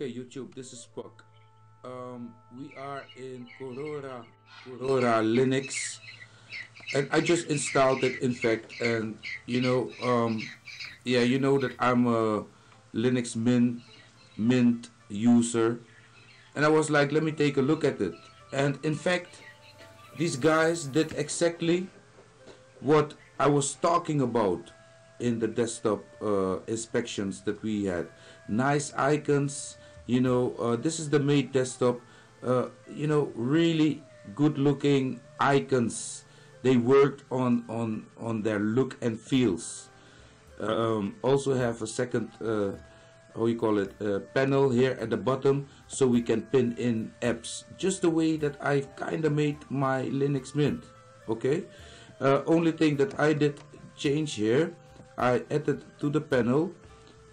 Okay, YouTube, this is Spock. Um, we are in Korora, Korora Linux, and I just installed it. In fact, and you know, um, yeah, you know that I'm a Linux Mint Mint user, and I was like, let me take a look at it. And in fact, these guys did exactly what I was talking about in the desktop uh, inspections that we had. Nice icons, you know, uh, this is the Mate desktop, uh, you know, really good looking icons. They worked on, on, on their look and feels. Um, also have a second, uh, how you call it, uh, panel here at the bottom so we can pin in apps. Just the way that I kind of made my Linux Mint, okay? Uh, only thing that I did change here I added to the panel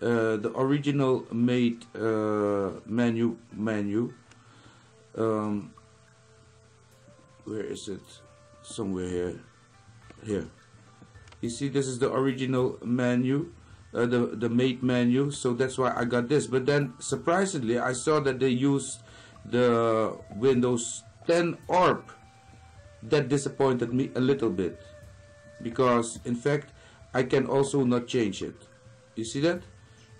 uh, the original Mate uh, menu menu um, where is it? Somewhere here here. You see this is the original menu uh, the the Mate menu so that's why I got this. But then surprisingly I saw that they used the Windows 10 orb that disappointed me a little bit because in fact I can also not change it. You see that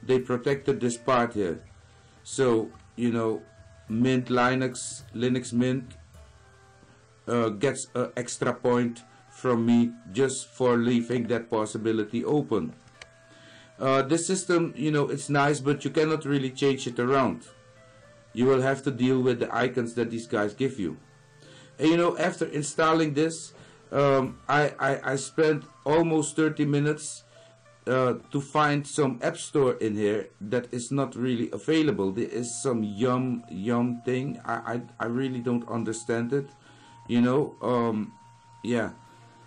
they protected this part here. So you know mint linux linux mint uh, gets an extra point from me just for leaving that possibility open. Uh, this system you know it's nice but you cannot really change it around. You will have to deal with the icons that these guys give you. And you know after installing this um, I, I, I spent almost 30 minutes uh, to find some app store in here that is not really available. There is some yum yum thing. I, I, I really don't understand it. You know, um, yeah.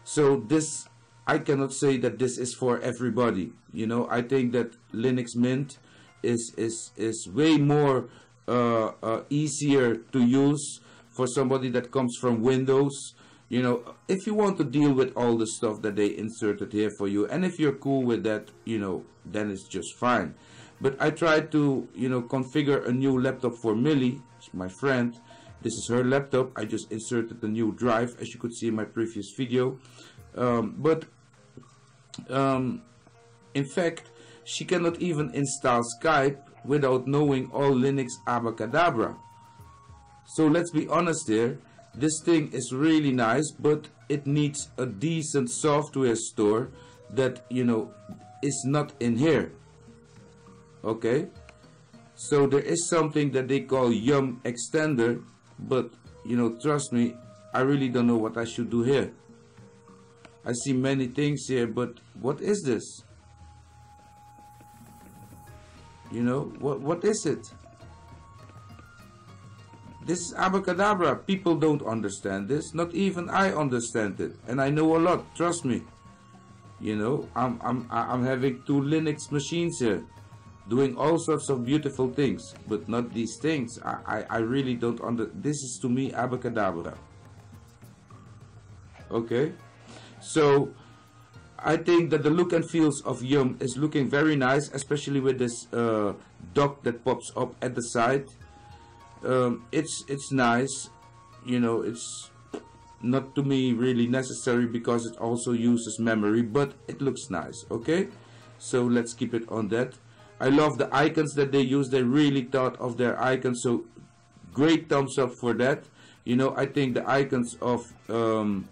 So this, I cannot say that this is for everybody. You know, I think that Linux Mint is is is way more uh, uh, easier to use for somebody that comes from Windows you know if you want to deal with all the stuff that they inserted here for you and if you're cool with that you know then it's just fine. But I tried to you know configure a new laptop for Millie my friend. This is her laptop. I just inserted a new drive as you could see in my previous video. Um, but um, in fact she cannot even install Skype without knowing all Linux abacadabra so let's be honest here this thing is really nice but it needs a decent software store that you know is not in here. Okay? So there is something that they call yum extender but you know trust me I really don't know what I should do here. I see many things here but what is this? You know what what is it this is abacadabra. People don't understand this. Not even I understand it. And I know a lot. Trust me. You know, I'm, I'm, I'm having two Linux machines here. Doing all sorts of beautiful things. But not these things. I, I, I really don't under... This is to me abacadabra. Okay? So... I think that the look and feels of Yum is looking very nice, especially with this uh, dock that pops up at the side um, it's it's nice you know it's not to me really necessary because it also uses memory but it looks nice okay? So let's keep it on that. I love the icons that they use. They really thought of their icons so great thumbs up for that. You know I think the icons of um,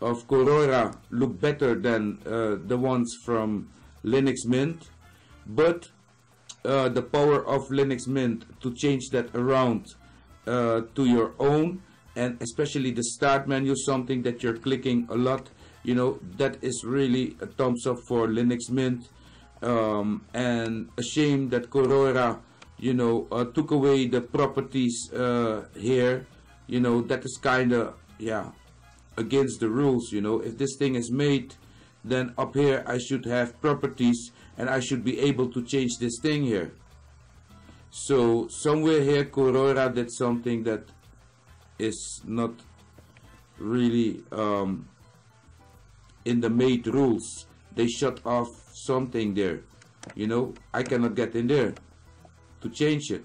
of Korora look better than uh, the ones from Linux Mint but uh, the power of Linux Mint to change that around uh, to your own and especially the start menu something that you're clicking a lot you know that is really a thumbs up for Linux Mint. Um, and a shame that Korora you know uh, took away the properties uh, here you know that is kinda yeah against the rules you know. If this thing is Mate then up here I should have properties and I should be able to change this thing here so somewhere here Korora did something that is not really um, in the Mate rules they shut off something there you know I cannot get in there to change it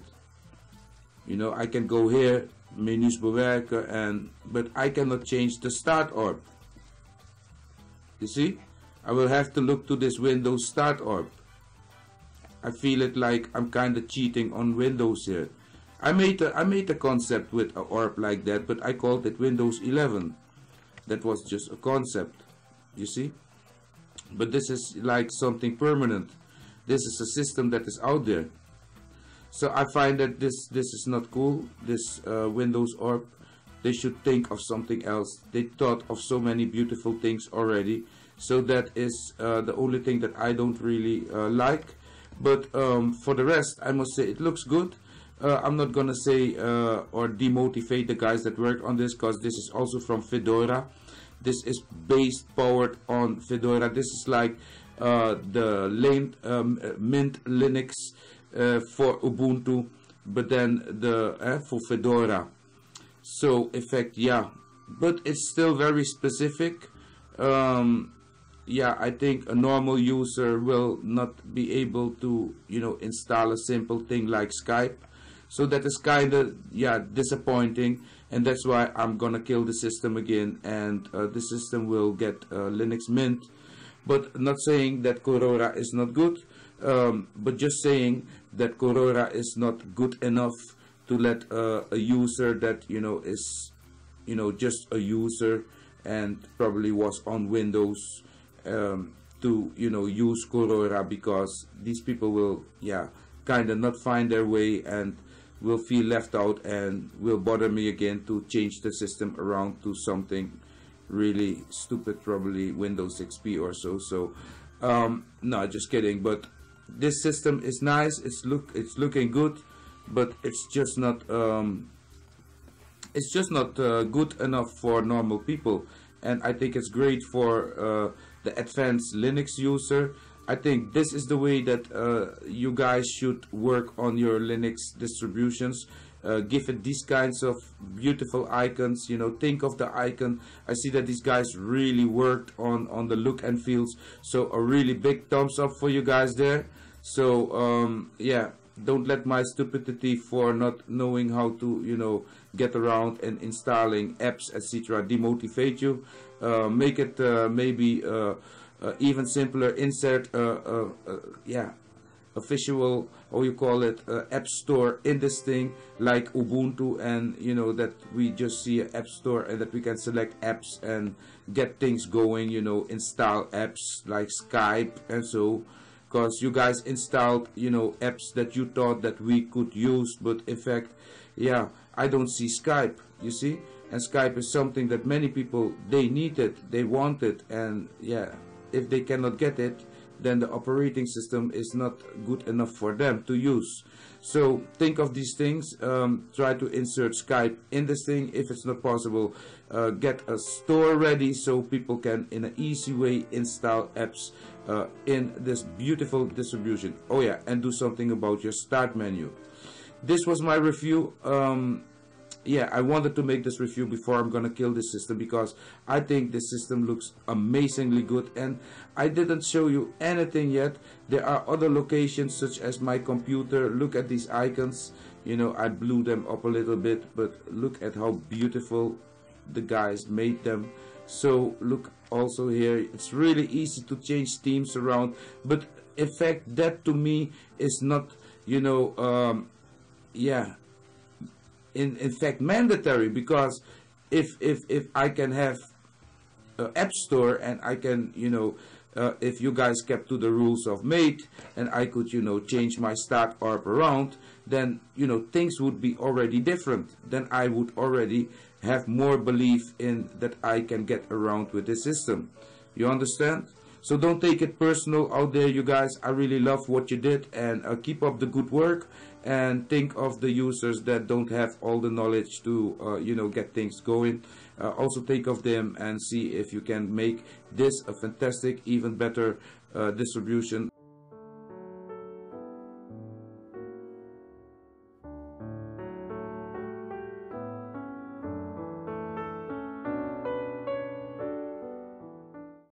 You know, I can go here, menus bewerken, and but I cannot change the start orb. You see? I will have to look to this Windows start orb. I feel it like I'm kind of cheating on Windows here. I made a, I made a concept with a orb like that, but I called it Windows 11. That was just a concept, you see. But this is like something permanent. This is a system that is out there. So I find that this this is not cool. This uh, Windows orb. They should think of something else. They thought of so many beautiful things already. So that is uh, the only thing that I don't really uh, like. But um, for the rest, I must say it looks good. Uh, I'm not gonna say uh, or demotivate the guys that worked on this because this is also from Fedora. This is based powered on Fedora. This is like uh, the lame, um, Mint Linux uh, for Ubuntu, but then the uh, for Fedora. So, in fact, yeah, but it's still very specific. Um, yeah, I think a normal user will not be able to, you know, install a simple thing like Skype. So that is kind of, yeah, disappointing. And that's why I'm going to kill the system again. And uh, the system will get uh, Linux Mint. But not saying that Korora is not good. Um, but just saying that Korora is not good enough to let uh, a user that, you know, is, you know, just a user and probably was on Windows um, to you know use Korora because these people will yeah kind of not find their way and will feel left out and will bother me again to change the system around to something really stupid probably Windows XP or so. So um, no just kidding. But this system is nice. It's look it's looking good but it's just not um, it's just not uh, good enough for normal people. And I think it's great for uh, the advanced Linux user. I think this is the way that uh, you guys should work on your Linux distributions. Uh, give it these kinds of beautiful icons you know think of the icon I see that these guys really worked on on the look and feels so a really big thumbs up for you guys there so um, yeah don't let my stupidity for not knowing how to you know get around and installing apps etc demotivate you make it uh, maybe uh, uh even simpler insert uh, uh, yeah visual or you call it app store in this thing like Ubuntu and you know that we just see an app store and that we can select apps and get things going you know install apps like Skype and so because you guys installed you know apps that you thought that we could use but in fact yeah I don't see Skype you see and Skype is something that many people they need it they want it and yeah if they cannot get it then the operating system is not good enough for them to use. So think of these things um, try to insert Skype in this thing. If it's not possible uh, get a store ready so people can in an easy way install apps uh, in this beautiful distribution. Oh yeah and do something about your start menu. This was my review um, yeah I wanted to make this review before I'm gonna kill this system because I think this system looks amazingly good and I didn't show you anything yet. There are other locations such as my computer. Look at these icons. You know I blew them up a little bit but look at how beautiful the guys made them. So look also here. It's really easy to change themes around but in fact that to me is not you know um, yeah in in fact mandatory because if if if I can have an app store and I can you know uh, if you guys kept to the rules of mate and I could you know change my start orb around then you know things would be already different then I would already have more belief in that I can get around with the system. You understand? So don't take it personal out there, you guys. I really love what you did and uh, keep up the good work and think of the users that don't have all the knowledge to, uh, you know, get things going. Uh, also think of them and see if you can make this a fantastic, even better uh, distribution.